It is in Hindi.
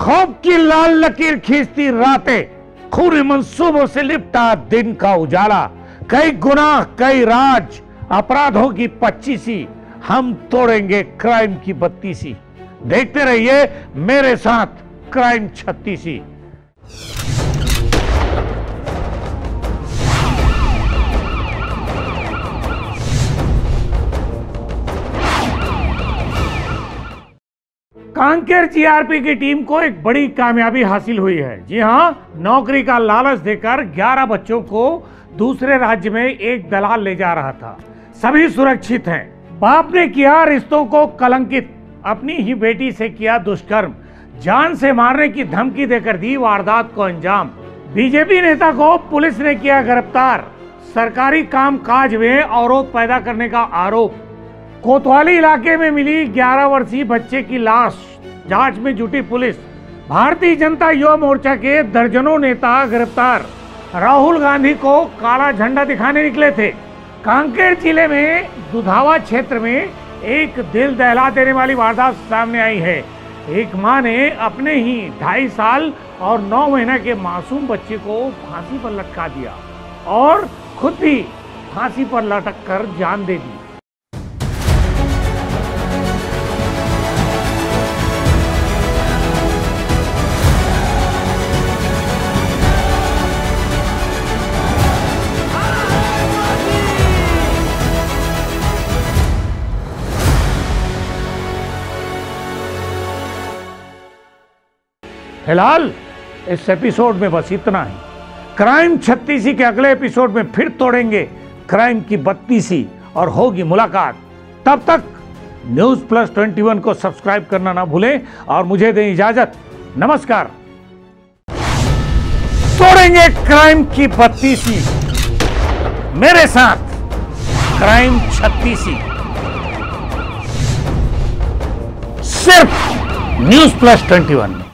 खौफ की लाल लकीर खींचती रातें, खूरी मंसूबों से लिपटा दिन का उजाला। कई गुनाह, कई राज, अपराधों की पच्चीसी, हम तोड़ेंगे क्राइम की बत्तीसी। देखते रहिए, मेरे साथ क्राइम छत्तीसी। कांकेर जीआरपी की टीम को एक बड़ी कामयाबी हासिल हुई है। जी हाँ नौकरी का लालच देकर 11 बच्चों को दूसरे राज्य में एक दलाल ले जा रहा था। सभी सुरक्षित हैं। बाप ने किया रिश्तों को कलंकित। अपनी ही बेटी से किया दुष्कर्म। जान से मारने की धमकी देकर दी वारदात को अंजाम। बीजेपी नेता को पुलिस ने किया गिरफ़्तार। सरकारी काम काज में अवरोध पैदा करने का आरोप। कोतवाली इलाके में मिली 11 वर्षीय बच्चे की लाश। जाँच में जुटी पुलिस। भारतीय जनता युवा मोर्चा के दर्जनों नेता गिरफ़्तार। राहुल गांधी को काला झंडा दिखाने निकले थे। कांकेर ज़िले में दुधावा क्षेत्र में एक दिल दहला देने वाली वारदात सामने आई है। एक माँ ने अपने ही ढाई साल और नौ महीना के मासूम बच्चे को फांसी पर लटका दिया और खुद भी फांसी पर लटक कर जान दे दी। फ़िलहाल, इस एपिसोड में बस इतना ही। क्राइम छत्तीसी के अगले एपिसोड में फिर तोड़ेंगे क्राइम की बत्तीसी और होगी मुलाकात। तब तक न्यूज़ प्लस ट्वेंटी वन को सब्सक्राइब करना ना भूलें और मुझे दें इजाज़त। नमस्कार। तोड़ेंगे क्राइम की बत्तीसी। मेरे साथ क्राइम छत्तीसी। सिर्फ़ न्यूज़ प्लस ट्वेंटी वन में।